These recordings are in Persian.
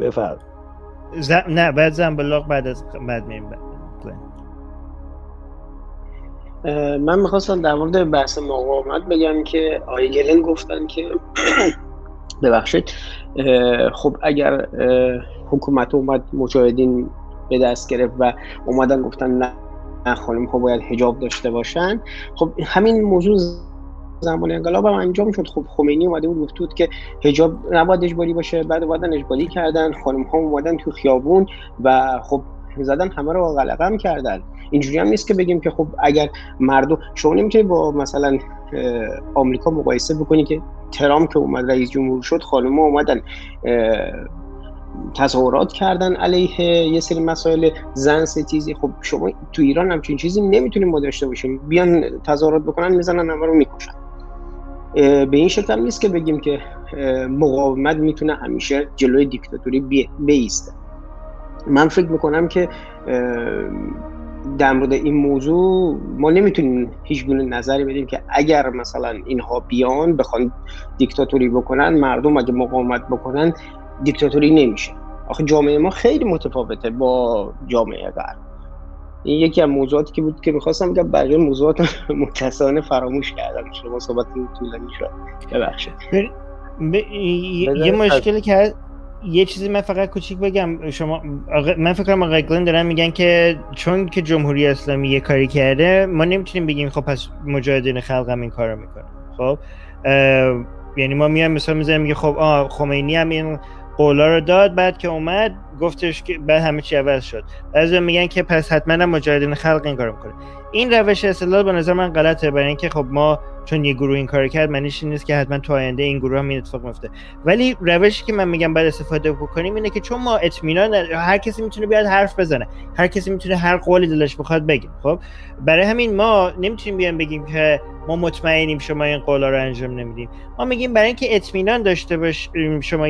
بفرد ز... نه بعد زنبلاغ بعد از بعد میم من می‌خواستم در مورد بحث مقاومت بگم که آیگلن گفتن که ببخشید خب اگر حکومت اومد مجاهدین به دست گرفت و اومدن گفتن نه خانم ها باید هجاب داشته باشن. خب همین موضوع زمان انقلاب هم انجام شد. خب خمینی اومده بود گفت که حجاب نباید اجباری باشه. بعد اومدن اجباری کردن خانم ها اومدن تو خیابون و خب زدن همه رو غلقم کردن. اینجوری هم نیست که بگیم که خب اگر مردم شما نمی‌تونید با مثلا آمریکا مقایسه بکنی که ترامپ که اومد رئیس جمهور شد خانم ها اومدن تظاهرات کردن علیه یه سری مسائل زن ستیزی. خب شما تو ایران همچین چیزی نمی‌تونیم ما داشته باشیم. بیان تظاهرات بکنن می‌زنن همه رو می‌کشن. به این شکل هم نیست که بگیم که مقاومت می‌تونه همیشه جلوی دیکتاتوری بیسته من فکر می‌کنم که در مورد این موضوع ما نمی‌تونیم هیچ گونه نظری بدیم که اگر مثلا اینها بیان بخوان دیکتاتوری بکنن مردم اگه مقاومت بکنن دیکتاتوری نمیشه. آخه جامعه ما خیلی متفاوته با جامعه غرب. این یکی از موضوعاتی که بود که می‌خواستم که بقیه موضوعات متاسفانه فراموش کردم. شما صحبت طولانی شد. ببخشید. یه مشکلی که یه چیزی من فقط کوچیک بگم. شما من فکر کنم آقای گلن دارن میگن که چون که جمهوری اسلامی یه کاری کرده ما نمی‌تونیم بگیم خب پس مجاهدین خلق هم این کارو می‌کنن. خب یعنی ما میایم مثلا می‌ذاریم میگه خب آ خمینی هم این قولا رو داد بعد که اومد گفتش که بعد همه چی عوض شد. بعضی میگن که پس حتما مجاهدین خلق این کارو می‌کنه. این روش استدلال به نظر من غلطه برای اینکه خب ما چون یه گروه این کار کرد معنیش این نیست که حتما تو آینده این گروه هم این اتفاق میفته. ولی روشی که من میگم بعد استفاده بکنیم اینه که چون ما اطمینان هر کسی می‌تونه بیاد حرف بزنه هر کسی می‌تونه هر قولی دلش بخواد بگه خب؟ برای همین ما نمی‌تونیم بیان بگیم که ما مطمئنیم شما این قولا رو انجام نمیدیم. ما میگیم برای اینکه اطمینان داشته باشیم شما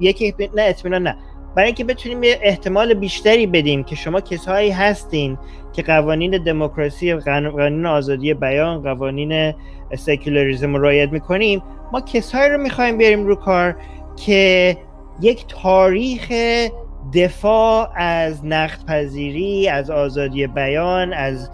یکی نه اطمینان نه. برای اینکه بتونیم احتمال بیشتری بدیم که شما کسایی هستین که قوانین دموکراسی قانون آزادی بیان قوانین سکولاریزم رو رعایت می‌کنیم ما کسایی رو می‌خوایم بیاریم رو کار که یک تاریخ دفاع از نقد پذیری از آزادی بیان از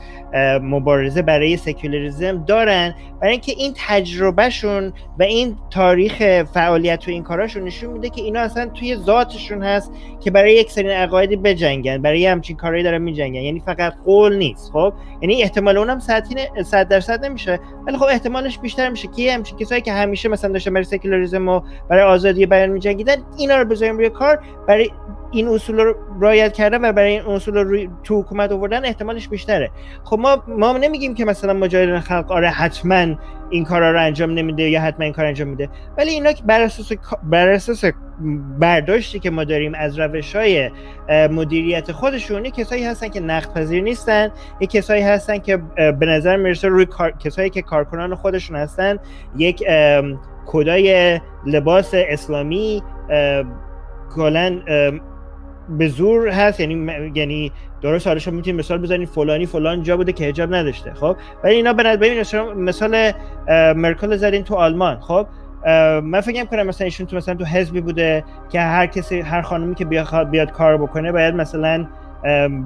مبارزه برای سکولاریزم دارن برای اینکه این تجربهشون و این تاریخ فعالیت و این کاراشون نشون میده که اینا اصلا توی ذاتشون هست که برای یک سری عقایدی بجنگن برای همچین کارهایی دارن میجنگن. یعنی فقط قول نیست خب؟ یعنی احتمال اونم 100 درصد نمیشه. ولی خب احتمالش بیشتر میشه که همچین کسایی که همیشه مثلا داشتن برای سکولاریسم و برای آزادی بیان میجنگیدن اینا رو بذاریم روی کار. برای این اصول رو رعایت کردن و برای این اصول رو تو حکومت آوردن احتمالش بیشتره. خب ما ما نمیگیم که مثلا مجاهدین خلق آره حتما این کارا رو انجام نمیده یا حتما این کار انجام میده. ولی اینا بر اساس بر اساس برداشتی که ما داریم از روش های مدیریت خودشون کسایی هستن که نقد پذیر نیستن یک کسایی هستن که به نظر می‌رسه روی کسایی که کارکنان خودشون هستن یک کدای لباس اسلامی کلا به زور هست یعنی یعنی درست حالش می‌تونیم مثال بزنیم فلانی فلان جا بوده که حجاب نداشته خب؟ ولی اینا به ببین مثال مرکل زدین تو آلمان خب؟ من فکر کنم مثلا ایشون تو مثلا تو حزبی بوده که هر کسی هر خانومی که بیاد, بیاد کار بکنه باید مثلا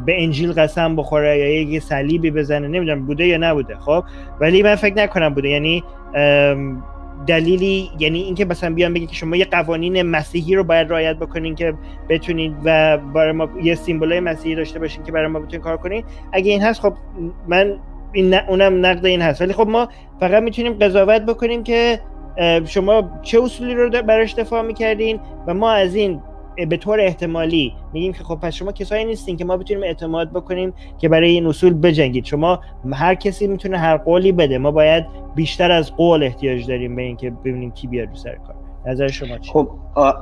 به انجیل قسم بخوره یا یه صلیبی بزنه نمی‌دونم بوده یا نبوده خب؟ ولی من فکر نکنم بوده یعنی دلیلی یعنی اینکه مثلا بیان بگه که شما یه قوانین مسیحی رو باید رعایت بکنین که بتونید و برای ما یه سیمبولای مسیحی داشته باشین که برای ما بتونین کار کنین. اگه این هست خب من این اونم نقد این هست. ولی خب ما فقط می‌تونیم قضاوت بکنیم که شما چه اصولی رو براش دفاع می‌کردین و ما از این به طور احتمالی. میگیم که خب پس شما کسایی نیستین که ما بتونیم اعتماد بکنیم که برای این اصول بجنگید. شما هر کسی می‌تونه هر قولی بده. ما باید بیشتر از قول احتیاج داریم به اینکه ببینیم کی بیاد سر کار. نظر شما چی؟ خب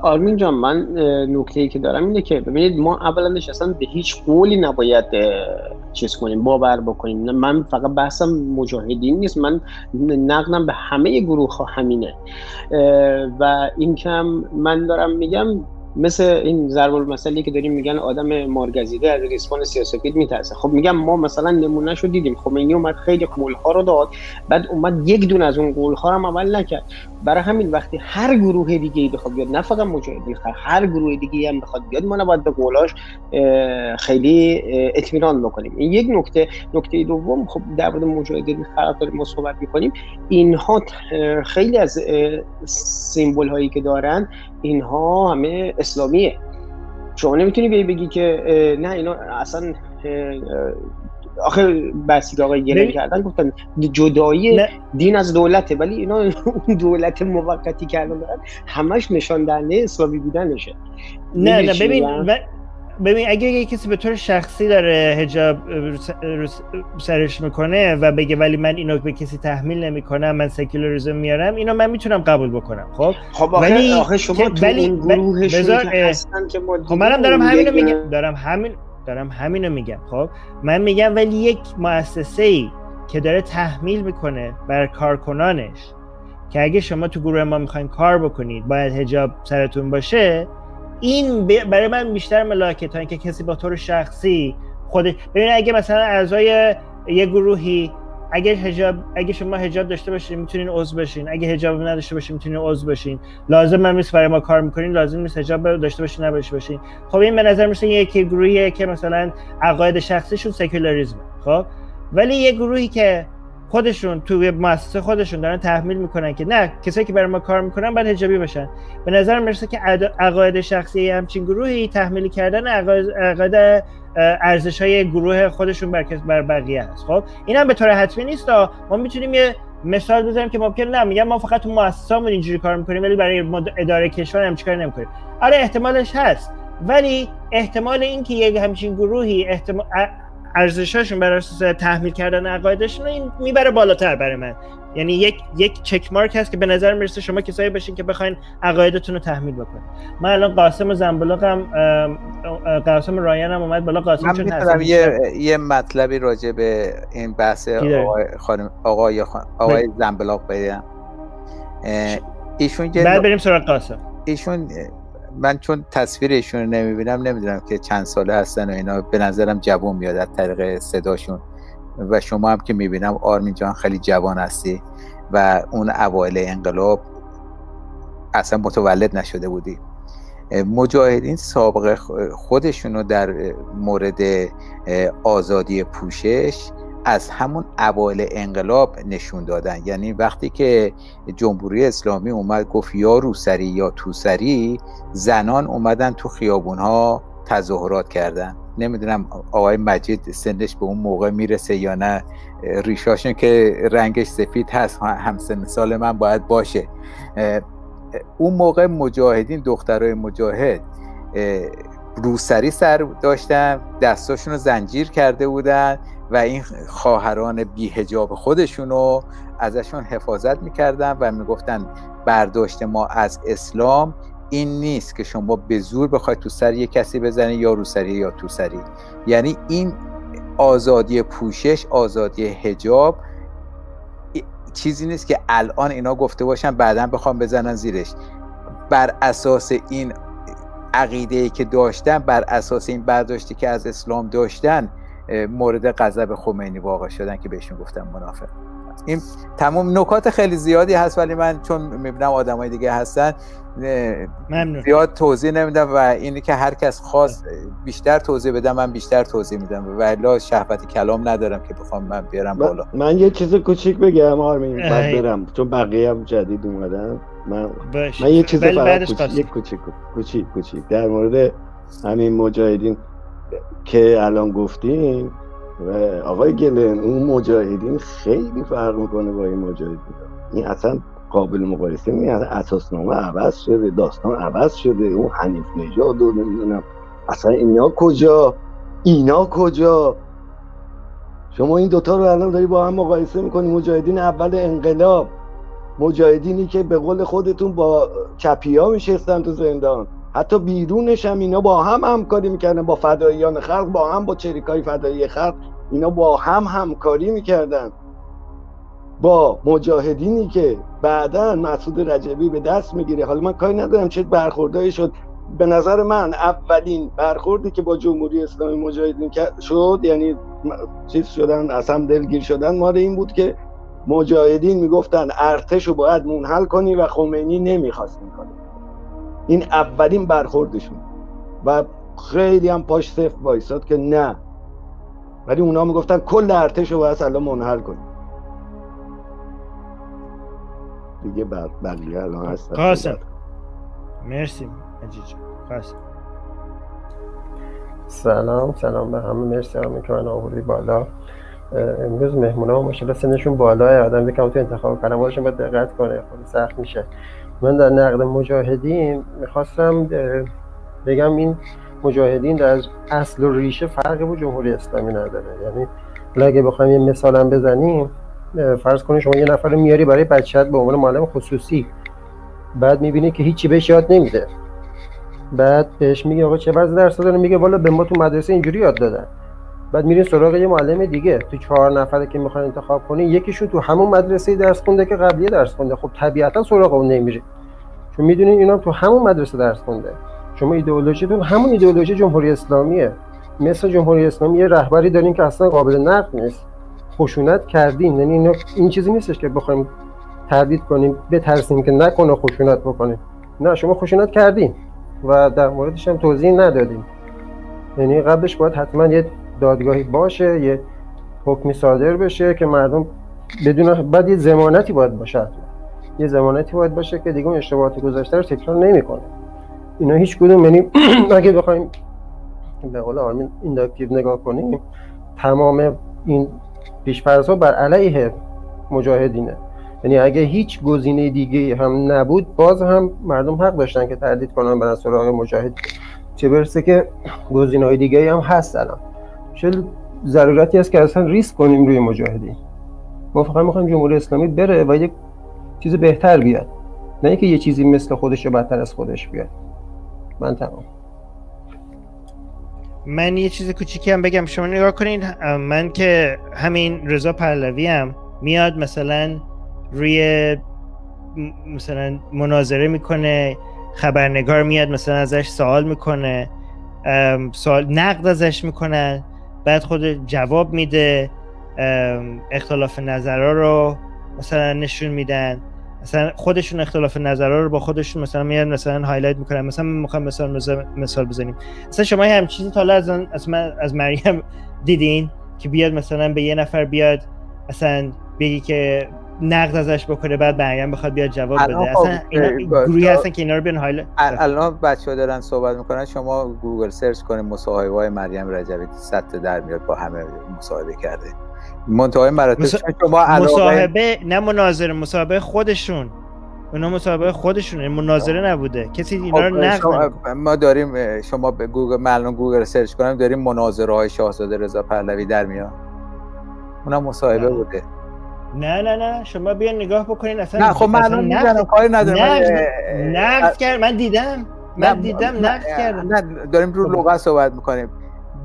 آرمین جان من نکته که دارم اینه که ببینید ما اولا اصلا به هیچ قولی نباید چیز کنیم باور بکنیم. من فقط بحثم مجاهدین نیست. من نقدم به همه گروه ها همینه و این کم من دارم میگم مثل این ضرب المثلی که داریم میگن آدم مارگزیده از ریسمان سیاسفید میترسه. خب میگم ما مثلا نمونه شو دیدیم خمینی اومد خیلی قولها رو داد بعد اومد یک دون از اون قولها رو عمل نکرد. برای همین وقتی هر گروه دیگه ای بخواد بیاد نه فقط مجاهدین هر گروه دیگه هم بخواد بیاد ما نباید به قولاش خیلی اطمینان بکنیم. این یک نکته. نکته دوم خب در مورد مجاهدین خلق ما صحبت می‌کنیم. اینها خیلی از سیمبل هایی که دارن اینها همه اسلامیه. شما نمی‌تونی بگی بگی که نه اینا اصلا آخه بحثی که آقای گلن کردن گفتن جدایی دین از دولته ولی اینا اون دولت موقتی کردن دارن همش نشان دهنده اسلامی بودنشه. نه نه ببین ببین اگه یه کسی به طور شخصی داره هجاب سرش می‌کنه و بگه ولی من اینو به کسی تحمیل نمی‌کنم من سکولاریسم میارم اینو من می‌تونم قبول بکنم خب؟ خب ولی آخه شما تو ولی این گروهشون که هستن که خب منم دارم همینو میگم دارم همین دارم همینو میگم خب؟ من میگم ولی یک مؤسسه ای که داره تحمیل می‌کنه بر کارکنانش که اگه شما تو گروه ما می‌خواین کار بکنید باید هجاب سرتون باشه این برای من بیشتر ملاکه تا اینکه کسی با طور شخصی خود ببین اگه مثلا اعضای یه گروهی اگه حجاب اگه شما حجاب داشته باشین می‌تونین عضو بشین. اگه حجاب نداشته باشین می‌تونین عضو بشین. لازم من نیست برای ما کار می‌کنین لازم نیست حجاب داشته باشین نداشته باشین خب این به نظر میسه یکی گروهیه که مثلا عقاید شخصیشون سکولاریسم خب؟ ولی یه گروهی که خودشون توی مؤسسه خودشون دارن تحمیل می‌کنن که نه کسایی که برای ما کار می‌کنن باید حجابی باشن به نظر می‌رسه که عقاید شخصی همچین گروهی تحمیل کردن عقاید ارزش های گروه خودشون بر بر بقیه هست. خب این هم به طور حتمی نیست. ما می‌تونیم یه مثال بزنیم که ممکن نه میگم ما فقط تو مؤسسه‌مون اینجوری کار می‌کنیم ولی برای اداره کشور هم چیکار نمی‌کنیم. آره احتمالش هست. ولی احتمال اینکه یک همچین گروهی احتمال ارزشاشون بر اساس تحمیل کردن عقایدشون این می‌بره بالاتر برای من. یعنی یک یک چک مارک هست که به نظر می‌رسه شما کسایی باشین که بخواین عقایدتون رو تحمیل بکنید من الان قاسم زنبلاقم قاسم رایان هم اومد بالا. قاسم چون هست یه یه مطلبی راجع به این بحث آقای خانم آقای آقای زنبلاق بگم. ایشون بعد بریم سراغ قاسم. ایشون من چون تصویر ایشون رو نمی‌بینم نمی‌دونم که چند ساله هستن و اینا. به نظرم جوان میاد از طریق صداشون. و شما هم که می‌بینم آرمین جان خیلی جوان هستی و اون اوایل انقلاب اصلا متولد نشده بودی. مجاهدین سابقه خودشون رو در مورد آزادی پوشش از همون اوایل انقلاب نشون دادن. یعنی وقتی که جمهوری اسلامی اومد گفت یا روسری یا توسری زنان اومدن تو خیابون ها تظاهرات کردن. نمی‌دونم آقای مجید سنش به اون موقع می‌رسه یا نه. ریشاشون که رنگش سفید هست همسن سال من باید باشه. اون موقع مجاهدین دخترای مجاهد روسری سر داشتن دستاشون رو زنجیر کرده بودن و این خواهران بیهجاب خودشونو ازشون حفاظت می‌کردن و می‌گفتن برداشت ما از اسلام این نیست که شما به زور بخواید تو سر یه کسی بزنید یا روسری یا تو سری. یعنی این آزادی پوشش آزادی هجاب چیزی نیست که الان اینا گفته باشن بعدا بخوام بزنن زیرش. بر اساس این عقیده که داشتن بر اساس این برداشتی که از اسلام داشتن مورد غضب خمینی واقع شدن که بهشون گفتم منافق. این تمام نکات خیلی زیادی هست ولی من چون می‌بینم آدمای دیگه هستن ممنون. زیاد توضیح نمیدم و اینی که هر کس خواست بیشتر توضیح بدم من بیشتر توضیح میدم. و الا شهبت کلام ندارم که بخوام من بیارم بالا. من یه چیز کوچیک بگم آرمین بعد برم. چون بقیه هم جدید اومدن. من من یه چیز فقط کوچیک کوچیک کوچیک کوچیک. در مورد همین مجاهدین که الان گفتیم و آقای گلن اون مجاهدین خیلی فرق می‌کنه با این مجاهدین. این اصلا قابل مقایسه نیست. اساسنامه عوض شده داستان عوض شده اون حنیف نژاد و نمی‌دونم. اصلا اینا کجا؟ اینا کجا؟ شما این دوتا رو الان داری با هم مقایسه می‌کنی. مجاهدین اول انقلاب. مجاهدینی که به قول خودتون با چپی ها میشستن تو زندان. حتی بیرونش هم اینا با هم همکاری می‌کردن با فداییان خلق با هم با چریکای فدایی خلق اینا با هم همکاری می‌کردن. با مجاهدینی که بعدا مسعود رجبی به دست می‌گیره. حالا من کاری ندارم چه برخوردایی شد. به نظر من اولین برخوردی که با جمهوری اسلامی مجاهدین شد یعنی چیز شدن هم دلگیر شدن مال این بود که مجاهدین می‌گفتن ارتش رو باید منحل کنی و خمینی نمی‌خواست این این اولین برخوردشون. و خیلی هم پاش صفر وایساد که نه. ولی اونا می‌گفتن کل ارتش رو باید الان منحل کنی. دیگه بقیه الان هست قاسم. مرسی قاسم. سلام سلام به همه. مرسی همه که من آوردی بالا. امروز مهمونه ها ماشاءالله سنشون بالاه آدم یکم تو انتخاب کلماتشون باید دقت کنه خود سخت میشه. من در نقد مجاهدین می‌خواستم بگم این مجاهدین در اصل و ریشه فرقی با جمهوری اسلامی نداره. یعنی اگه بخوایم یه مثالم بزنیم فرض کنید شما یه نفر میاری برای بچت به عنوان معلم خصوصی بعد می‌بینی که هیچی بهش یاد نمیده. بعد بهش میگه آقا چه وضع درس داره؟ میگه والا به ما تو مدرسه اینجوری یاد دادن. بعد میرین سراغ یه معلم دیگه. تو چهار نفره که می‌خوان انتخاب کنی یکیشون تو همون مدرسه درس خونده که قبلی درس خونده. خب طبیعتا سراغ اون نمیری چون می‌دونین اینا تو همون مدرسه درس خونده. شما ایدئولوژیتون همون ایدئولوژی جمهوری اسلامیه. مثل جمهوری اسلامی یه رهبری دارین که اصلا قابل نقد نیست. خشونت کردین. یعنی این چیزی نیستش که بخوایم تردید کنیم بترسیم که نکنه خشونت بکنه. نه شما خشونت کردین و در موردش هم توضیح ندادیم یعنی قبلش باید حتما یه دادگاهی باشه یه حکمی صادر بشه که مردم بدون بعد یه زمانتی باید باشه یه زمانتی باید باشه که دیگه اون اشتباهات گذشته رو تکرار نمی‌کنه. اینا هیچ کدوم یعنی اگه بخوایم به قول آرمین اینداکتیو نگاه کنیم تمام این پیشفرض ها بر علیه مجاهدینه. یعنی اگه هیچ گزینه دیگه هم نبود باز هم مردم حق داشتن که تردید کنن برن سراغ مجاهد. چه برسه که گزینه های دیگه هم هست الان. چه ضرورتی هست که اصلا ریسک کنیم روی مجاهدین. ما فقط می‌خوایم جمهوری اسلامی بره و یک چیز بهتر بیاد. نه اینکه یه چیزی مثل خودش و بدتر از خودش بیاد. من تمام. من یه چیز کوچیکی هم بگم. شما نگاه کنین من که همین رضا پهلوی هم میاد مثلا روی مثلا مناظره می‌کنه خبرنگار میاد مثلا ازش سوال می‌کنه سوال نقد ازش می‌کنن. بعد خود جواب میده اختلاف نظرها رو مثلا نشون میدن. مثلا خودشون اختلاف نظرها رو با خودشون مثلا میاد مثلا هایلایت می‌کنن. مثلا می‌خوام مثلا مثال بزنیم. مثلا شما هم چیزی تا از از, از مریم دیدین که بیاد مثلا به یه نفر بیاد مثلا بگی که نقد ازش بکنه بعد مریم بخواد بیاد جواب بده. خب اصلا اینا گروهی هستن که اینا رو بیان highlight الان بچه‌ها دارن صحبت می‌کنن شما Google search کنید مصاحبه های مریم رجوی صد در میاد با همه مصاحبه کرده. منتهای مراتب مص... شما مصاحبه نه مناظره مصاحبه خودشون. اونا مصاحبه خودشونه مناظره نبوده. کسی اینا رو خب، نقد ما داریم شما به گوگل معلوم Google search کنیم داریم مناظره های شاهزاده رضا پهلوی در میاد. اونم مصاحبه بوده. نه نه نه شما بیا نگاه بکنین اصلا نه خب معلوم می‌زنم کاری ندارم نقد کرد من دیدم من دیدم نقد کردم. نه داریم رو خب. لغت صحبت می‌کنیم.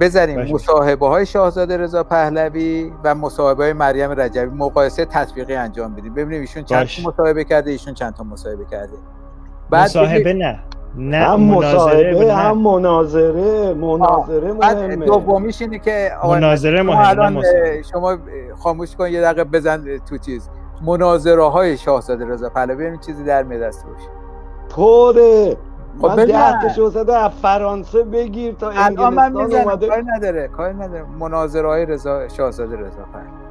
بذاریم مصاحبه های شاهزاده رضا پهلوی و مصاحبه های مریم رجوی. مقایسه تطبیقی انجام بدیم. ببینیم ایشون چند تا مصاحبه کرده ایشون چند تا مصاحبه کرده. بعد مصاحبه نه. نه هم مصاحبه هم مناظره مناظره مهمه. دومیش اینه که مناظره مهمه شما خاموش کن یه دقیقه بزن تو چیز. مناظره های شاهزاده رضا پهلوی ببین چیزی در میاد دست باشه پره. خب من ده شاهزاده از فرانسه بگیر تا انگلستان اومده. کاری نداره کاری نداره. مناظره های رضا شاهزاده رضا پهلوی.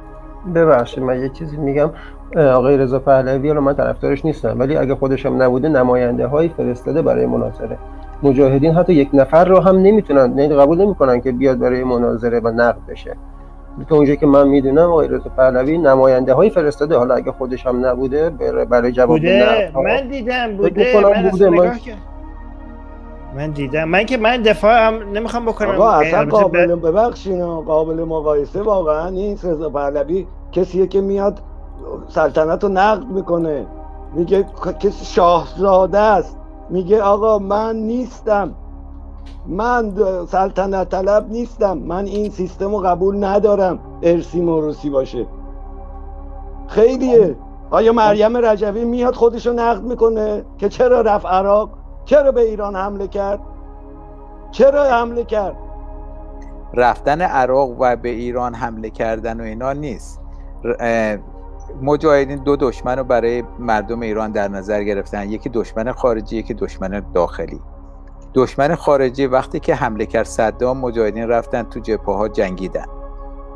ببخشید من یه چیزی میگم. آقای رضا پهلوی رو من طرفدارش نیستم ولی اگه خودشم نبوده نماینده های فرستاده برای مناظره. مجاهدین حتی یک نفر رو هم نمی‌تونن نه قبول نمی‌کنن که بیاد برای مناظره و نقد بشه. تا اونجایی که من می‌دونم آقای رضا پهلوی نماینده های فرستاده. حالا اگه خودش هم نبوده برای جواب بوده؟ من دیدم بوده. من, بوده. من... من دیدم. من که من دفاع هم نمی‌خوام بکنم. آقا اصلا قابل ببخشین قابل مقایسه واقعا نیست رضا پهلوی کسیه که میاد سلطنت رو نقد می‌کنه. میگه کسی شاهزاده است. میگه آقا من نیستم. من سلطنت طلب نیستم. من این سیستم رو قبول ندارم. ارسی موروسی باشه. خیلیه. آیا مریم رجوی میاد خودشو نقد می‌کنه؟ که چرا رفت عراق؟ چرا به ایران حمله کرد؟ چرا حمله کرد؟ رفتن عراق و به ایران حمله کردن و اینا نیست. مجاهدین دو دشمن رو برای مردم ایران در نظر گرفتن. یکی دشمن خارجی یکی دشمن داخلی. دشمن خارجی وقتی که حمله کرد صدام مجاهدین رفتن تو جبهه جنگیدن.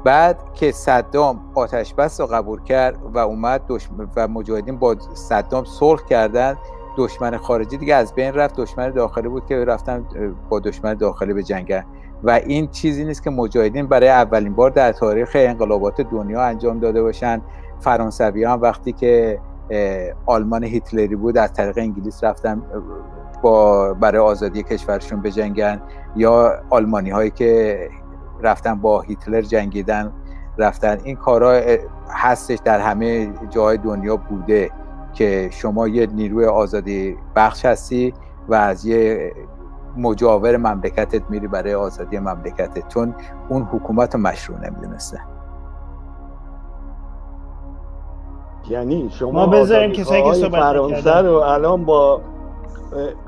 بعد که صدام آتش بس رو قبول کرد و اومد دشمن و مجاهدین با صدام صلح کردن دشمن خارجی دیگه از بین رفت دشمن داخلی بود که رفتن با دشمن داخلی به جنگن و این چیزی نیست که مجاهدین برای اولین بار در تاریخ انقلابات دنیا انجام داده باشن. فرانسوی هم وقتی که آلمان هیتلری بود از طریق انگلیس رفتن با برای آزادی کشورشون بجنگن یا آلمانی هایی که رفتن با هیتلر جنگیدن رفتن. این کارا هستش در همه جای دنیا بوده. که شما یه نیروی آزادی بخش هستی و از یه مجاور مملکتت میری برای آزادی مملکتت چون اون حکومت مشروع نمی‌دونسته. یعنی شما ما بذاریم کسایی که فرانسه رو الان با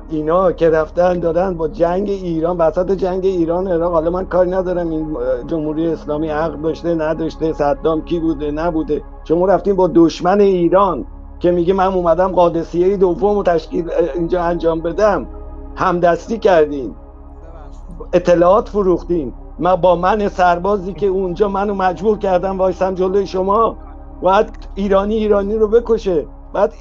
اینا که رفتن دادن با جنگ ایران وسط جنگ ایران عراق. حالا من کاری ندارم این جمهوری اسلامی حق داشته نداشته صدام کی بوده نبوده. شما رفتین با دشمن ایران. که میگه من اومدم قادسیه دوم رو تشکیل اینجا انجام بدم. همدستی کردین اطلاعات فروختین ما با من سربازی که اونجا منو مجبور کردم وایسم جلوی شما باید ایرانی ایرانی رو بکشه. بعد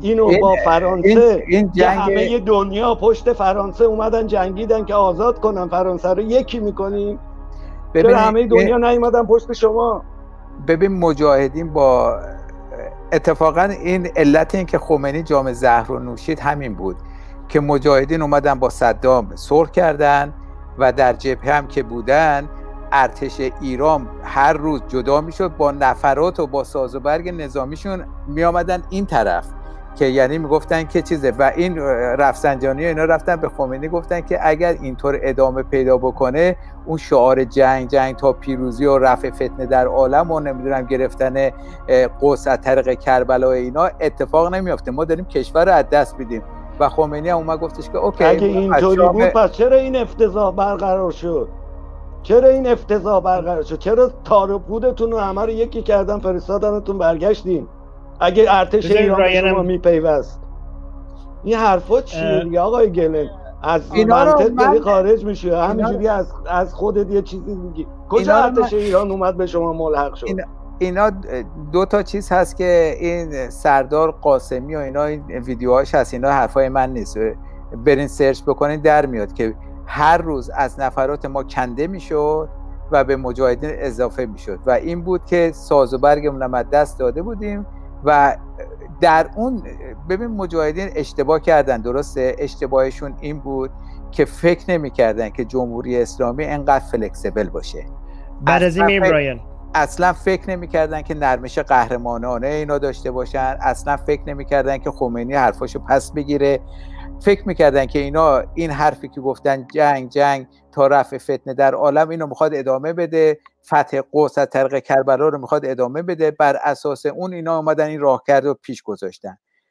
اینو با فرانسه این, جنگ... همه دنیا پشت فرانسه اومدن جنگیدن که آزاد کنن فرانسه رو. یکی می‌کنیم. ببین همه دنیا نیومدن پشت شما؟ ببین مجاهدین با اتفاقا این علت این که خمینی جام زهر رو نوشید همین بود که مجاهدین اومدن با صدام صلح کردن و در جبهه هم که بودن ارتش ایران هر روز جدا می‌شد با نفرات و با ساز و برگ نظامیشون میآمدن این طرف. که یعنی می‌گفتن که چیزه. و این رفسنجانی اینا رفتن به خمینی گفتن که اگر اینطور ادامه پیدا بکنه اون شعار جنگ جنگ تا پیروزی و رفع فتنه در عالم و نمی‌دونم گرفتن قوس از طریق کربلا و اینا اتفاق نمیافته. ما داریم کشور رو از دست میدیم. و خمینی هم اومد گفتش که اوکی اگه اینطوری بود پس چرا این افتضاح برقرار شد؟ چرا این افتضاح برقرار شد؟ چرا تار و پودتون رو همه رو یکی کردن فرستادنتون برگشتین؟ اگه ارتش ایران به شما میپیوست. این حرفا چیه دیگه؟ آقای گلن از منطق داری خارج میشه همینجوری از از خودت یه چیزی میگی. کجا ارتش ایران اومد به شما ملحق شد؟ اینا دو تا چیز هست که این سردار قاسمی و اینا این ویدیوهاش هست. اینا حرفای من نیست. برین سرچ بکنین در میاد که هر روز از نفرات ما کنده می‌شد و به مجاهدین اضافه می‌شد. و این بود که ساز و برگمون دست داده بودیم. و در اون ببین مجاهدین اشتباه کردن درسته؟ اشتباهشون این بود که فکر نمی‌کردن که جمهوری اسلامی انقدر فلکسیبل باشه. بعد از این اصلا فکر نمی‌کردن که نرمش قهرمانانه اینا داشته باشن. اصلا فکر نمی‌کردن که خمینی حرفاشو پس بگیره. فکر می‌کردن که اینا این حرفی که گفتن جنگ جنگ تا رفع فتنه در عالم اینو می‌خواد ادامه بده. فتح قوس از طریق کربلا رو می‌خواد ادامه بده. بر اساس اون اینا اومدن این راه کرد و پیش گذاشتن.